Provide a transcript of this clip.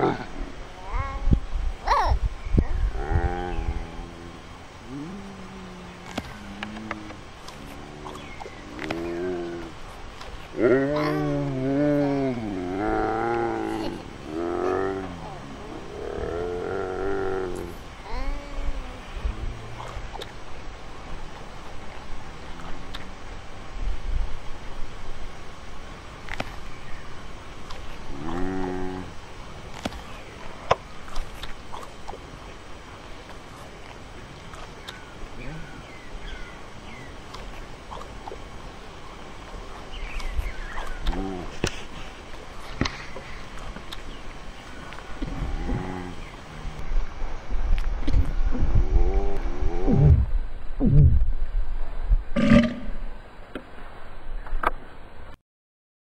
Mm-hmm. Ooh.